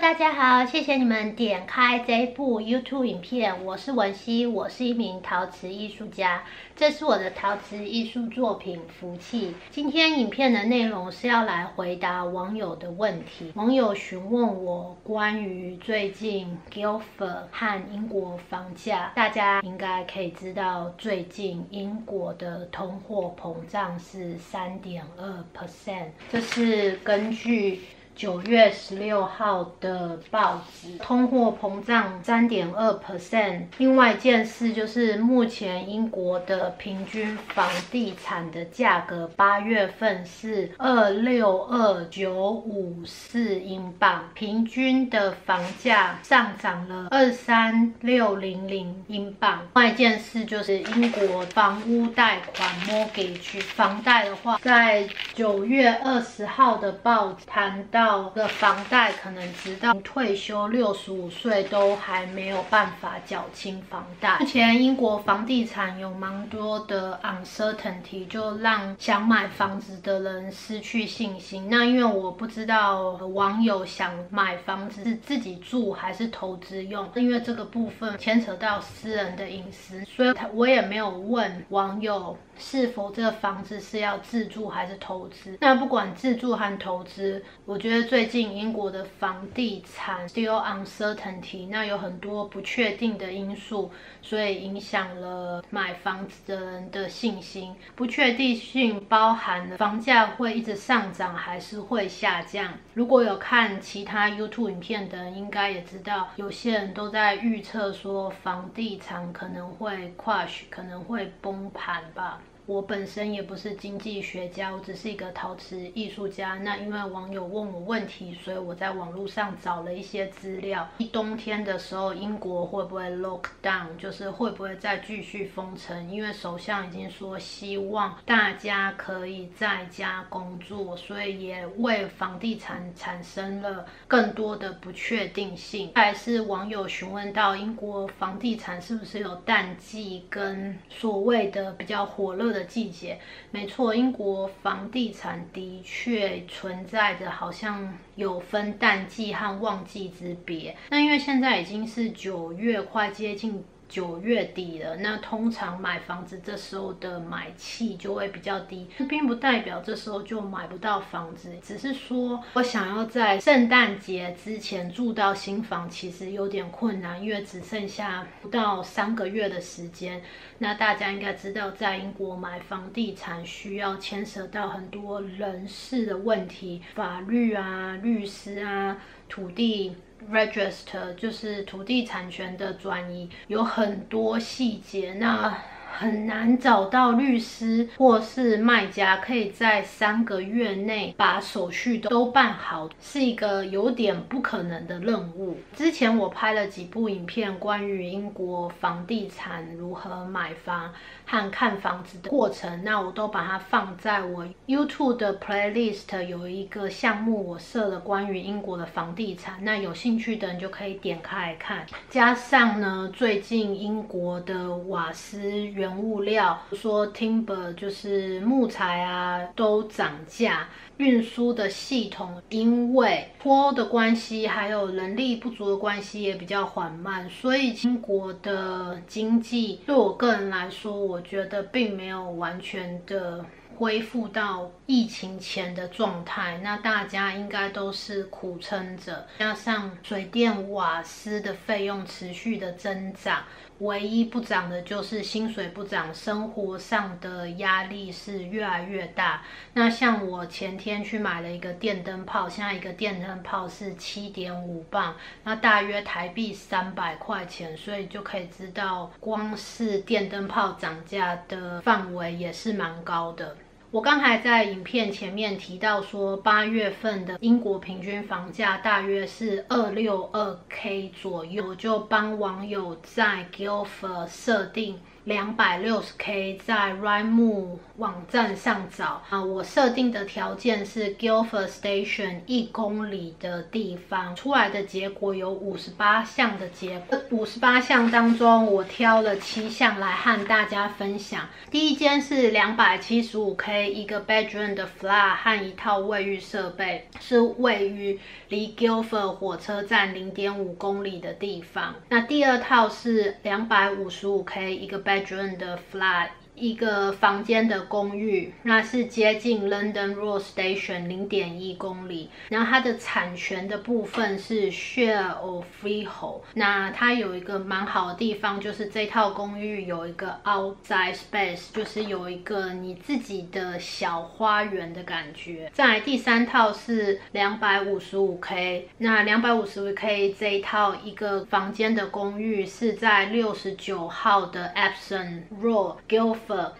大家好，谢谢你们点开这部 YouTube 影片。我是文熙，我是一名陶瓷艺术家，这是我的陶瓷艺术作品《福气》。今天影片的内容是要来回答网友的问题。网友询问我关于最近 Guilford 和英国房价，大家应该可以知道，最近英国的通货膨胀是三点二 percent，这是根据。九月十六号的报纸，通货膨胀三点二 percent。另外一件事就是，目前英国的平均房地产的价格，八月份是二六二九五四英镑，平均的房价上涨了二三六零零英镑。另外一件事就是，英国房屋贷款 mortgage 房贷的话，在九月二十号的报纸谈到。的房贷可能直到退休六十五岁都还没有办法缴清房贷。目前英国房地产有蛮多的 uncertainty，就让想买房子的人失去信心。那因为我不知道网友想买房子是自己住还是投资用，因为这个部分牵扯到私人的隐私，所以我也没有问网友。是否这个房子是要自住还是投资？那不管自住还投资，我觉得最近英国的房地产 still uncertainty，那有很多不确定的因素，所以影响了买房子的人的信心。不确定性包含了房价会一直上涨还是会下降。如果有看其他 YouTube 影片的人，应该也知道，有些人都在预测说房地产可能会 crash，可能会崩盘吧。我本身也不是经济学家，我只是一个陶瓷艺术家。那因为网友问我问题，所以我在网络上找了一些资料。一冬天的时候，英国会不会 lock down，就是会不会再继续封城？因为首相已经说希望大家可以在家工作，所以也为房地产产生了更多的不确定性。还是网友询问到英国房地产是不是有淡季，跟所谓的比较火热。的季节，没错，英国房地产的确存在着好像有分淡季和旺季之别。那因为现在已经是九月，快接近。九月底了，那通常买房子这时候的买气就会比较低，并不代表这时候就买不到房子，只是说我想要在圣诞节之前住到新房，其实有点困难，因为只剩下不到三个月的时间。那大家应该知道，在英国买房地产需要牵涉到很多人事的问题，法律啊、律师啊、土地。Register 就是土地产权的转移，有很多细节，那很难找到律师或是卖家可以在三个月内把手续都办好，是一个有点不可能的任务。之前我拍了几部影片，关于英国房地产如何买房。和看房子的过程，那我都把它放在我 YouTube 的 playlist，有一个项目我设了关于英国的房地产，那有兴趣的人就可以点开来看。加上呢，最近英国的瓦斯原原物料，说 timber 就是木材啊，都涨价。运输的系统因为脱欧的关系，还有人力不足的关系也比较缓慢，所以英国的经济对我个人来说，我觉得并没有完全的恢复到疫情前的状态。那大家应该都是苦撑着，加上水电瓦斯的费用持续的增长。唯一不涨的就是薪水不涨，生活上的压力是越来越大。那像我前天去买了一个电灯泡，现在一个电灯泡是七点五磅，那大约台币三百块钱，所以就可以知道，光是电灯泡涨价的范围也是蛮高的。我刚才在影片前面提到说，八月份的英国平均房价大约是二六二 K 左右，我就帮网友在 Guildford 设定两百六十 K，在 r i m e 网站上找啊。我设定的条件是 Guilford Station 一公里的地方，出来的结果有五十八项的结果。五十八项当中，我挑了七项来和大家分享。第一间是两百七十五 K，一个 bedroom 的 flat 和一套卫浴设备，是位于离 Guilford 火车站零点五公里的地方。那第二套是两百五十五 K，一个 bedroom 的 flat。一个房间的公寓，那是接近 London Road Station 零点一公里。然后它的产权的部分是 Share of Freehold。那它有一个蛮好的地方，就是这套公寓有一个 outside space，就是有一个你自己的小花园的感觉。在第三套是两百五十五 K，那两百五十五 K 这一套一个房间的公寓是在六十九号的 Epson Road Guild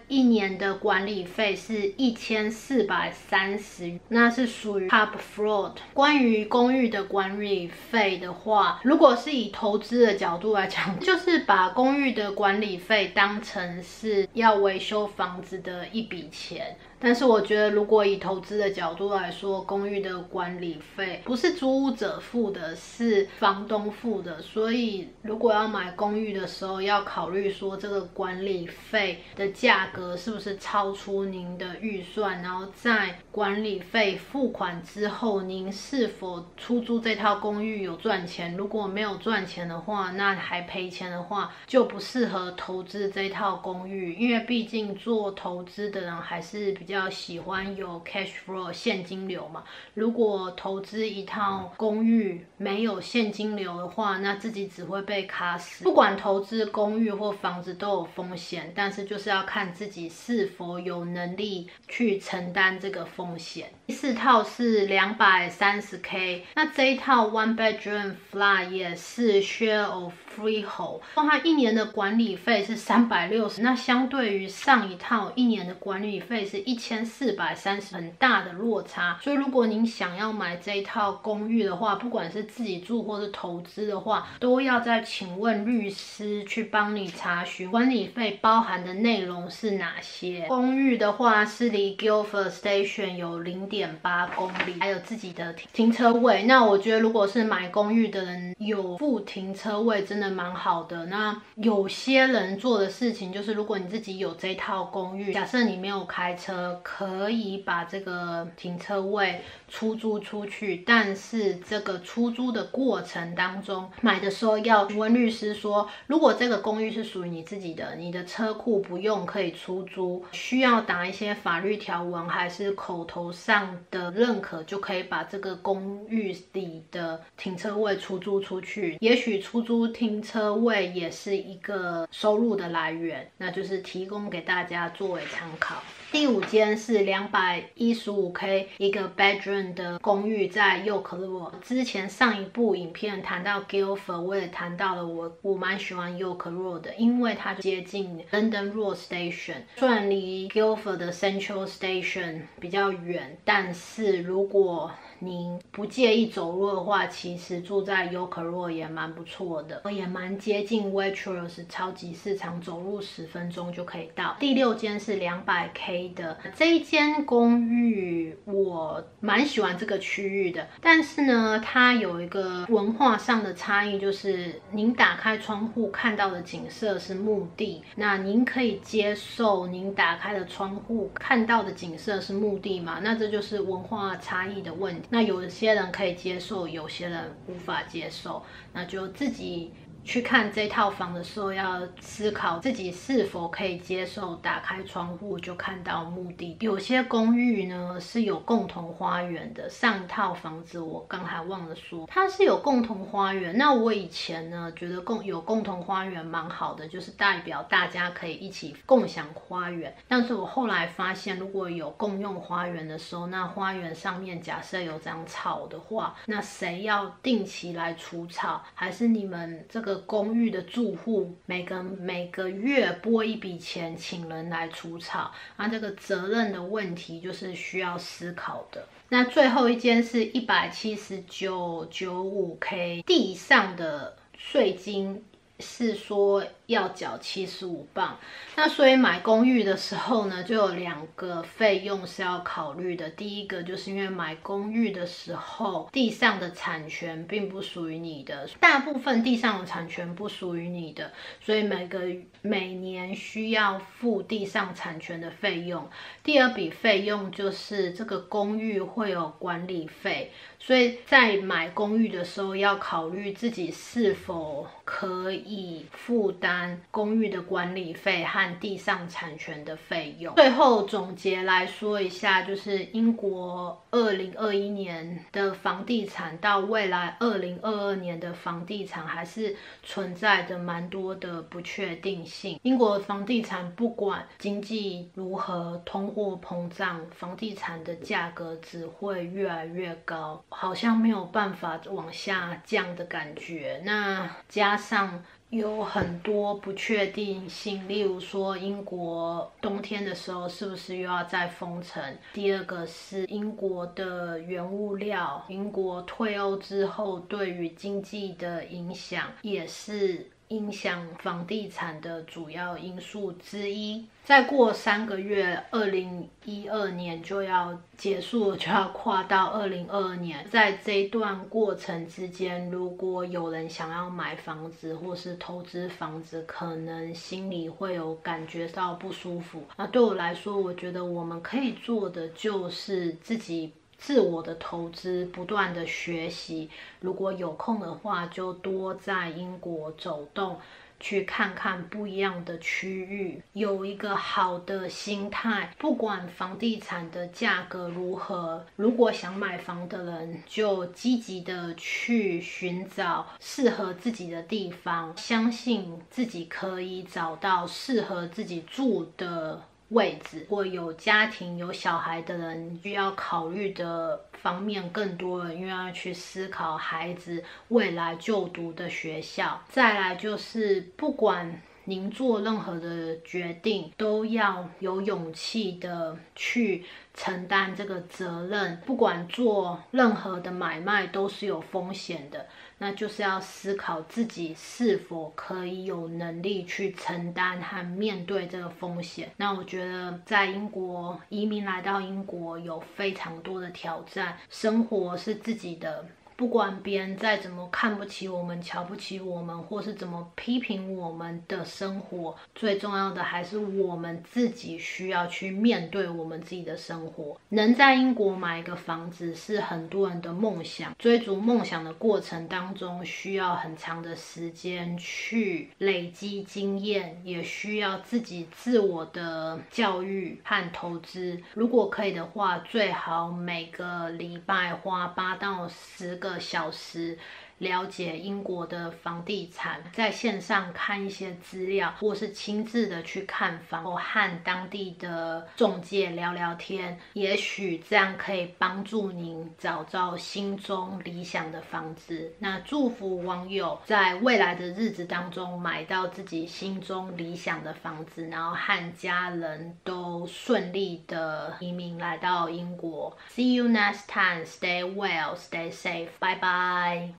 一年的管理费是一千四百三十，那是属于 top floor。关于公寓的管理费的话，如果是以投资的角度来讲，就是把公寓的管理费当成是要维修房子的一笔钱。但是我觉得，如果以投资的角度来说，公寓的管理费不是租屋者付的，是房东付的。所以，如果要买公寓的时候，要考虑说这个管理费的价格是不是超出您的预算，然后在管理费付款之后，您是否出租这套公寓有赚钱？如果没有赚钱的话，那还赔钱的话，就不适合投资这套公寓，因为毕竟做投资的人还是。比较喜欢有 cash flow 现金流嘛？如果投资一套公寓没有现金流的话，那自己只会被卡死。不管投资公寓或房子都有风险，但是就是要看自己是否有能力去承担这个风险。第四套是两百三十 K，那这一套 one bedroom flat 也是 share of freehold，它一年的管理费是三百六十，那相对于上一套一年的管理费是一。千四百三十，很大的落差。所以，如果您想要买这一套公寓的话，不管是自己住或是投资的话，都要再请问律师去帮你查询管理费包含的内容是哪些。公寓的话是离 Guilford Station 有零点八公里，还有自己的停车位。那我觉得，如果是买公寓的人有附停车位，真的蛮好的。那有些人做的事情就是，如果你自己有这套公寓，假设你没有开车。可以把这个停车位出租出去，但是这个出租的过程当中，买的时候要问律师说，如果这个公寓是属于你自己的，你的车库不用可以出租，需要打一些法律条文，还是口头上的认可，就可以把这个公寓里的停车位出租出去。也许出租停车位也是一个收入的来源，那就是提供给大家作为参考。第五间是两百一十五 K 一个 bedroom 的公寓，在 York Road。之前上一部影片谈到 Guilford，我也谈到了我我蛮喜欢 York Road 的，因为它接近 London Road Station。虽然离 Guilford 的 Central Station 比较远，但是如果您不介意走路的话，其实住在 York Road 也蛮不错的，也蛮接近 w a i t r o s 超级市场，走路十分钟就可以到。第六间是两百 K 的这一间公寓，我蛮喜欢这个区域的，但是呢，它有一个文化上的差异，就是您打开窗户看到的景色是墓地，那您可以接受您打开的窗户看到的景色是墓地吗？那这就是文化差异的问题。那有些人可以接受，有些人无法接受，那就自己。去看这套房的时候，要思考自己是否可以接受打开窗户就看到墓地。有些公寓呢是有共同花园的。上一套房子我刚还忘了说，它是有共同花园。那我以前呢觉得共有共同花园蛮好的，就是代表大家可以一起共享花园。但是我后来发现，如果有共用花园的时候，那花园上面假设有长草的话，那谁要定期来除草？还是你们这个？公寓的住户每个每个月拨一笔钱请人来除草，那这个责任的问题就是需要思考的。那最后一间是一百七十九九五 K 地上的税金。是说要缴七十五磅，那所以买公寓的时候呢，就有两个费用是要考虑的。第一个就是因为买公寓的时候，地上的产权并不属于你的，大部分地上的产权不属于你的，所以每个每年需要付地上产权的费用。第二笔费用就是这个公寓会有管理费，所以在买公寓的时候要考虑自己是否可以。以负担公寓的管理费和地上产权的费用。最后总结来说一下，就是英国二零二一年的房地产到未来二零二二年的房地产还是存在着蛮多的不确定性。英国房地产不管经济如何，通货膨胀，房地产的价格只会越来越高，好像没有办法往下降的感觉。那加上。有很多不确定性，例如说英国冬天的时候是不是又要再封城？第二个是英国的原物料，英国退欧之后对于经济的影响也是。影响房地产的主要因素之一。再过三个月，二零一二年就要结束，就要跨到二零二二年。在这一段过程之间，如果有人想要买房子或是投资房子，可能心里会有感觉到不舒服。那对我来说，我觉得我们可以做的就是自己。自我的投资，不断的学习。如果有空的话，就多在英国走动，去看看不一样的区域，有一个好的心态。不管房地产的价格如何，如果想买房的人，就积极的去寻找适合自己的地方，相信自己可以找到适合自己住的。位置或有家庭有小孩的人，需要考虑的方面更多了，因为要去思考孩子未来就读的学校。再来就是，不管您做任何的决定，都要有勇气的去。承担这个责任，不管做任何的买卖都是有风险的，那就是要思考自己是否可以有能力去承担和面对这个风险。那我觉得在英国移民来到英国有非常多的挑战，生活是自己的。不管别人再怎么看不起我们、瞧不起我们，或是怎么批评我们的生活，最重要的还是我们自己需要去面对我们自己的生活。能在英国买一个房子是很多人的梦想，追逐梦想的过程当中需要很长的时间去累积经验，也需要自己自我的教育和投资。如果可以的话，最好每个礼拜花八到十个。个小时。了解英国的房地产，在线上看一些资料，或是亲自的去看房，或和当地的中介聊聊天，也许这样可以帮助您找到心中理想的房子。那祝福网友在未来的日子当中买到自己心中理想的房子，然后和家人都顺利的移民来到英国。See you next time. Stay well, stay safe. Bye bye.